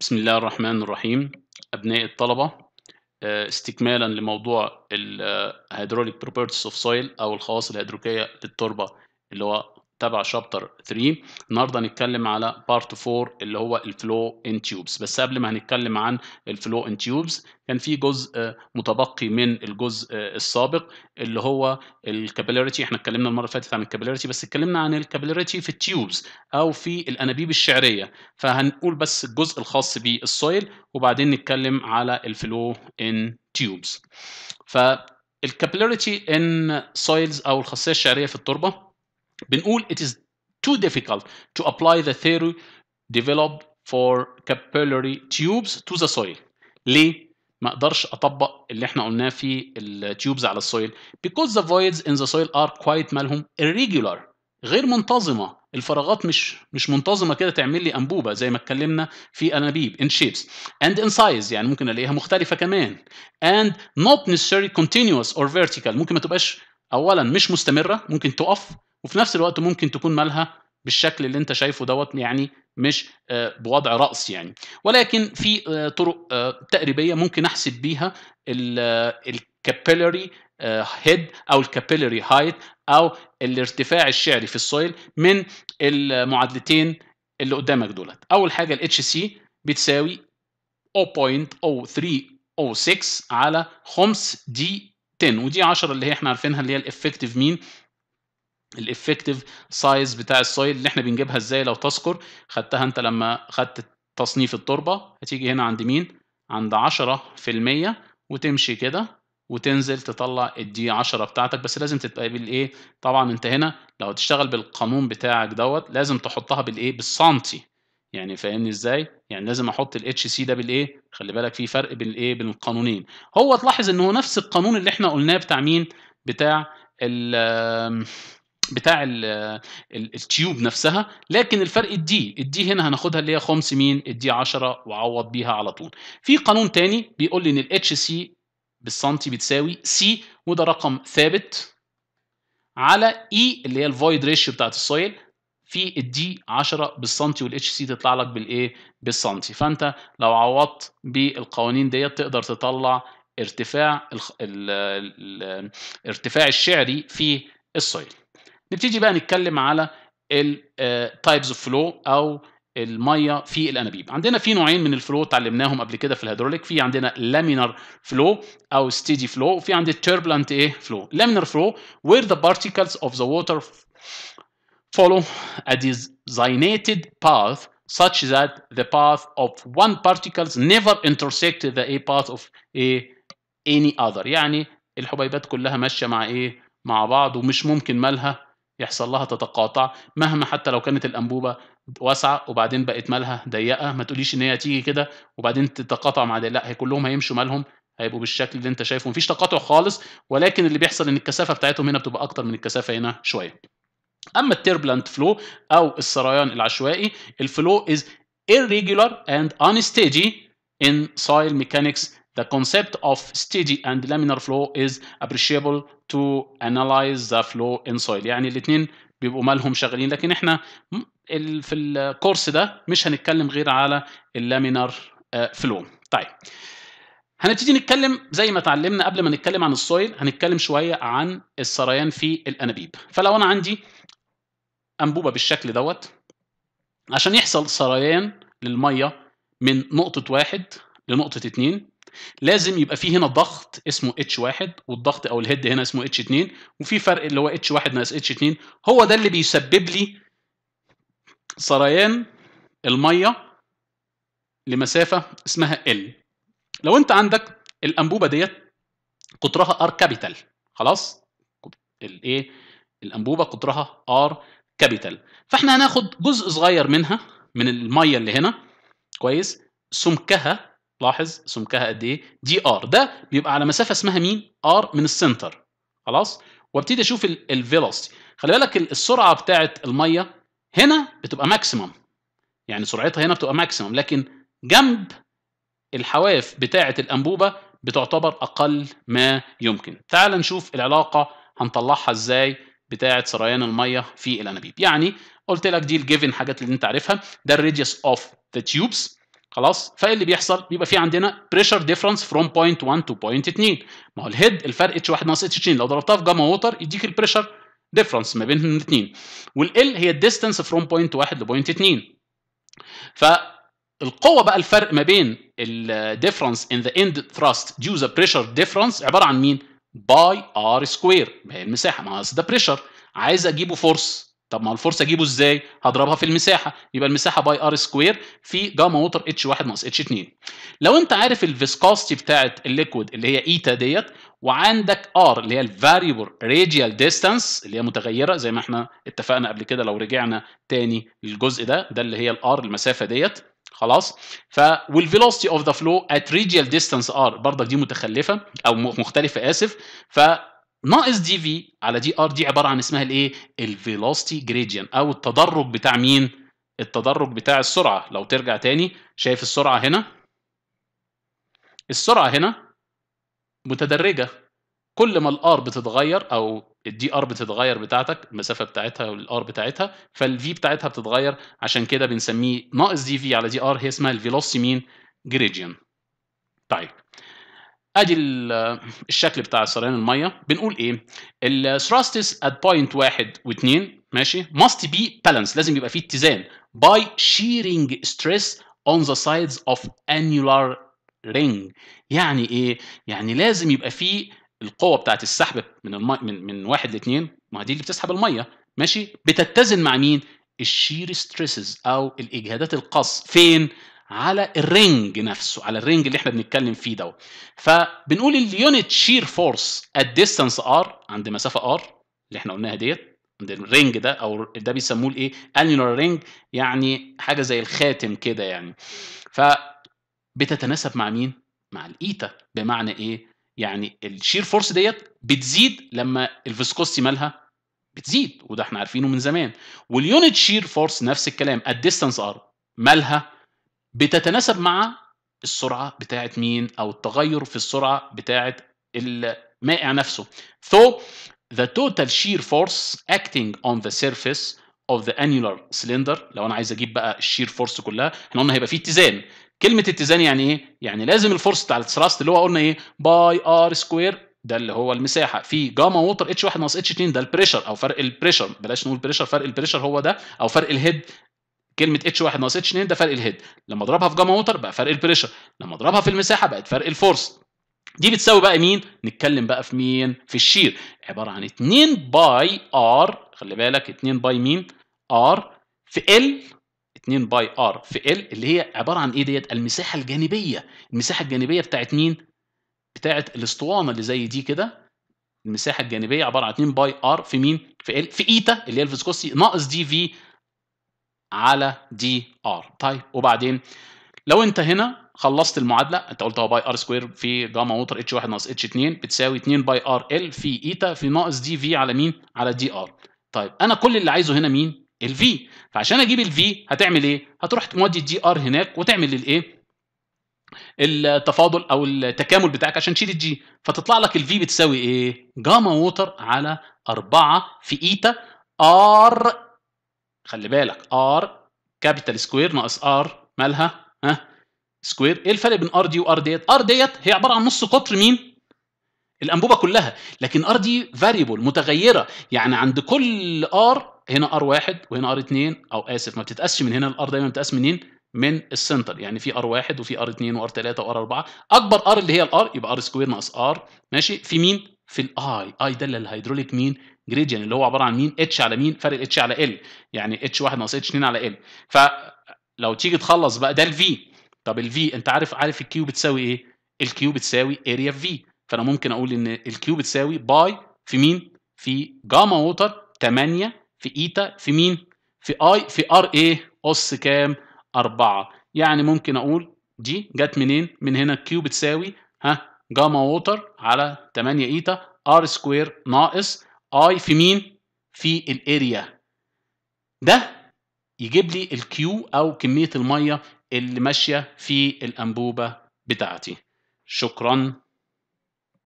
بسم الله الرحمن الرحيم. أبناء الطلبة آه، استكمالا لموضوع ال Hydraulic Properties of Soil أو الخواص الهيدروليكية للتربة اللي هو تبع chapter 3 النهارده هنتكلم على part 4 اللي هو ال flow in tubes بس قبل ما هنتكلم عن ال flow in tubes كان في جزء آه، متبقي من الجزء آه، السابق اللي هو ال capillarity إحنا اتكلمنا المرة اللي فاتت عن ال capillarity بس اتكلمنا عن ال capillarity في ال tubes أو في الأنابيب الشعرية. فهنقول بس الجزء الخاص بال soil وبعدين نتكلم على ال flow in tubes فال capillarity in soils أو الخاصية الشعرية في التربة بنقول it is too difficult to apply the theory developed for capillary tubes to the soil. ليه؟ ما أقدرش أطبق اللي إحنا قلناه في ال tubes على ال soil because the voids in the soil are quite مالهم irregular غير منتظمة. الفراغات مش مش منتظمة كده تعمل لي أنبوبة زي ما اتكلمنا في أنابيب in shapes. And in size يعني ممكن ألاقيها مختلفة كمان. And not necessarily continuous or vertical. ممكن ما تبقاش اولا مش مستمرة ممكن تقف وفي نفس الوقت ممكن تكون مالها بالشكل اللي انت شايفه دوت يعني مش آه، بوضع رأس يعني. ولكن في آه، طرق آه، تقريبية ممكن أحسب بيها الكابيلاري head أو ال capillary height أو الارتفاع الشعري في ال soil من المعادلتين اللي قدامك دولت. أول حاجة الاتش سي بتساوي 0.0306 على خمس D 10 و D 10 اللي هي إحنا عارفينها اللي هي ال effective مين ال effective size بتاع ال soil اللي إحنا بنجيبها إزاي لو تذكر. خدتها انت لما خدت تصنيف التربة. هتيجي هنا عند مين؟ عند 10% وتمشي كده وتنزل تطلع ال D 10 بتاعتك. بس لازم تبقى بالايه؟ طبعا انت هنا لو هتشتغل بالقانون بتاعك دوت لازم تحطها بالايه؟ بالسنتي. يعني فاهمني إزاي؟ يعني لازم أحط الاتش سي ده بالايه؟ خلي بالك في فرق بين الايه؟ بين القانونين. هو تلاحظ ان هو نفس القانون اللي إحنا قلناه بتاع مين؟ بتاع بتاع ال ال tube نفسها لكن الفرق ال D ال D هنا هناخدها اللي هي خمس مين ال D 10 واعوض بيها على طول في قانون تاني بيقول لي إن الاتش سي بالسنتي بتساوي C وده رقم ثابت على e اللي هي ال void ratio بتاعت ال soil في ال D 10 بالسنتي والاتش سي تطلع لك بالايه بالسنتي فأنت لو عوضت بالقوانين ديت تقدر تطلع ارتفاع. الارتفاع الشعري في ال soil نبتدي بقى نتكلم على ال types of flow أو المية في الأنابيب. عندنا في نوعين من ال flow اتعلمناهم قبل كده في الهيدروليك. في عندنا laminar flow أو steady flow وفي عندي turbulent إيه flow laminar flow where the particles of the water follow a designated path such that the path of one particles never intersect the a path of a any other. يعني الحبيبات كلها ماشية مع إيه مع بعض ومش ممكن مالها يحصل لها تتقاطع مهما حتى لو كانت الأنبوبة واسعة وبعدين بقت مالها ضيقة. ما تقوليش إن هي هتيجي كده وبعدين تتقاطع مع ده. لا هي كلهم هيمشوا مالهم هيبقوا بالشكل اللي أنت شايفه. مفيش تقاطع خالص ولكن اللي بيحصل إن الكثافة بتاعتهم هنا بتبقى أكتر من الكثافة هنا شوية. أما ال turbulent flow أو السريان العشوائي ال flow is irregular and unsteady in soil mechanics the concept of steady and laminar flow is applicable to analyze the flow in soil. يعني الاثنين بيبقوا مالهم شغالين. لكن إحنا في ال course ده مش هنتكلم غير على ال laminar flow طيب. هنبتدي نتكلم زي ما اتعلمنا قبل ما نتكلم عن ال soil هنتكلم شوية عن السريان في الأنابيب. فلو أنا عندي أنبوبة بالشكل دوت عشان يحصل سريان للمية من نقطة واحد لنقطة اتنين لازم يبقى فيه هنا ضغط اسمه اتش واحد والضغط أو الهيد هنا اسمه اتش 2 وفي فرق اللي هو H واحد ناقص H 2 هو ده اللي بيسبب لي سريان المية لمسافة اسمها L لو انت عندك الأنبوبة ديت قطرها R capital خلاص؟ الايه الأنبوبة قطرها R capital فاحنا هناخد جزء صغير منها من المية اللي هنا. كويس؟ سمكها لاحظ سمكها قد إيه؟ dr. ده بيبقى على مسافة اسمها مين؟ r من ال center. خلاص؟ وابتدي أشوف ال velocity خلي بالك ال- السرعة بتاعه المية هنا بتبقى maximum يعني سرعتها هنا بتبقى maximum لكن جنب الحواف بتاعه الأنبوبة بتعتبر أقل ما يمكن. تعال نشوف العلاقة هنطلعها إزاي بتاعه سريان المية في الأنابيب. يعني قلت لك دي ال given حاجات اللي أنت عارفها. ده ال radius of the tubes خلاص؟ فإيه اللي بيحصل؟ بيبقى في عندنا pressure difference from point 1 to point 2 ما هو الهيد الفرق اتش 1 ناقص اتش 2 لو ضربتها في gamma water يديك ال pressure difference ما بين الاثنين وال L هي ال distance from point 1 ل point 2 فالقوة بقى الفرق ما بين ال difference in the end thrust due the pressure difference عبارة عن مين؟ pi r square ما هي المساحة. ما هو ده pressure عايز أجيبه force طب ما ال force أجيبه إزاي؟ هضربها في المساحة. يبقى المساحة pi r square في gamma water H 1 ناقص H 2 لو أنت عارف ال viscosity بتاعت ال liquid اللي هي eta ديت وعندك r اللي هي ال variable radial distance اللي هي متغيرة زي ما إحنا اتفقنا قبل كده لو رجعنا تاني للجزء ده ده اللي هي ال r المسافة ديت. خلاص؟ ف وال velocity of the flow at radial distance r برضك دي متخلفة أو مختلفة آسف. ف ناقص dv على dr دي عبارة عن اسمها الايه؟ ال velocity gradient أو التدرج بتاع مين؟ التدرج بتاع السرعة. لو ترجع تاني شايف السرعة هنا؟ السرعة هنا متدرجة. كل ما ال r بتتغير أو ال dr بتتغير بتاعتك المسافة بتاعتها وال r بتاعتها فال v بتاعتها بتتغير. عشان كده بنسميه ناقص dv على dr هي اسمها ال velocity مين؟ gradient طيب. آدي الشكل بتاع سريان المية. بنقول إيه؟ ال thrusts at point واحد واثنين ماشي؟ must be balance لازم يبقى فيه اتزان. by shearing stress on the sides of annular ring. يعني إيه؟ يعني لازم يبقى فيه القوة بتاعت السحب من المي من من واحد لاثنين ما دي اللي بتسحب المية ماشي؟ بتتزن مع مين؟ ال shear stresses أو الإجهادات القص. فين؟ على ال ring نفسه على ال ring اللي إحنا بنتكلم فيه ده. فبنقول ال unit shear force at distance r عند مسافة r اللي إحنا قلناها ديت عند ال ring ده أو ده بيسموه الايه annular ring يعني حاجة زي الخاتم كده يعني. ف بتتناسب مع مين؟ مع ال eta بمعنى إيه؟ يعني ال shear force ديت بتزيد لما ال viscosity مالها بتزيد وده إحنا عارفينه من زمان. وال unit shear force نفس الكلام ال distance r مالها بتتناسب مع السرعة بتاعت مين أو التغير في السرعة بتاعت المائع نفسه. So the total shear force acting on the surface of the annular cylinder لو أنا عايز أجيب بقى ال shear force كلها إحنا قلنا هيبقى فيه اتزان. كلمة اتزان يعني إيه؟ يعني لازم ال force بتاع ال thrust اللي هو قلنا إيه؟ pi r square ده اللي هو المساحة. في gamma water H 1 ناقص H 2 ده ال pressure أو فرق ال pressure بلاش نقول pressure فرق ال pressure هو ده أو فرق ال head كلمة H 1 ناقص H 2 ده فرق ال head لما اضربها في gamma water بقى فرق ال pressure لما اضربها في المساحة بقت فرق ال force دي بتساوي بقى مين؟ نتكلم بقى في مين؟ في ال shear. عبارة عن 2 pi r خلي بالك 2 pi مين؟ r في L 2 pi r في L اللي هي عبارة عن إيه ديت؟ المساحة الجانبية. المساحة الجانبية بتاعت مين؟ بتاعت الاسطوانة اللي زي دي كده. المساحة الجانبية عبارة عن 2 pi r في مين؟ في L في eta اللي هي ال viscosity ناقص dv على dr طيب وبعدين لو انت هنا خلصت المعادلة انت قلت هو pi r square في gamma water H 1 ناقص H 2 بتساوي 2 pi r L في eta في ناقص dv على مين؟ على dr طيب أنا كل اللي عايزه هنا مين؟ ال v فعشان أجيب ال v هتعمل إيه؟ هتروح مودي ال dr هناك وتعمل الايه التفاضل أو التكامل بتاعك عشان تشيل الجي فتطلع لك ال v بتساوي إيه؟ gamma water على 4 في eta R خلي بالك R capital square ناقص r مالها؟ ها؟ square إيه الفرق بين R دي و R ديت؟ R ديت هي عبارة عن نص قطر مين؟ الأنبوبة كلها. لكن r دي variable متغيرة. يعني عند كل r هنا r واحد وهنا r اتنين. أو آسف ما بتتقاسش من هنا ال r دايما بتتقاس منين؟ من ال center يعني في r واحد وفي r اتنين و r تلاتة و r أربعة. أكبر r اللي هي ال R يبقى R square ناقص r ماشي؟ في مين؟ في ال i i ده اللي الهيدروليك مين؟ gradient اللي هو عبارة عن مين؟ H على مين؟ فرق اتش على ال يعني اتش 1 ناقص اتش 2 على ال فلو تيجي تخلص بقى ده ال V طب ال V انت عارف عارف ال Q بتساوي إيه؟ ال Q بتساوي area في فأنا ممكن أقول إن ال Q بتساوي pi في مين؟ في gamma water 8 في eta في مين؟ في i في R إيه أس كام؟ 4 يعني ممكن أقول دي جت منين؟ من هنا ال Q بتساوي ها؟ gamma water على 8 eta R square ناقص i في مين؟ في ال area ده يجيب لي ال Q أو كمية المية اللي ماشية في الأنبوبة بتاعتي. شكرا.